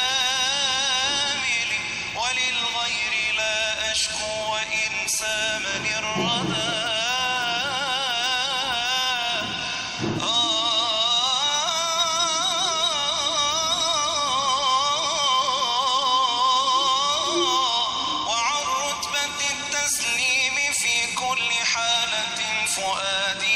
الشامل وللغير لا أشكو وإن سامني الردى وعن رتبة التسليم في كل حالة فؤادي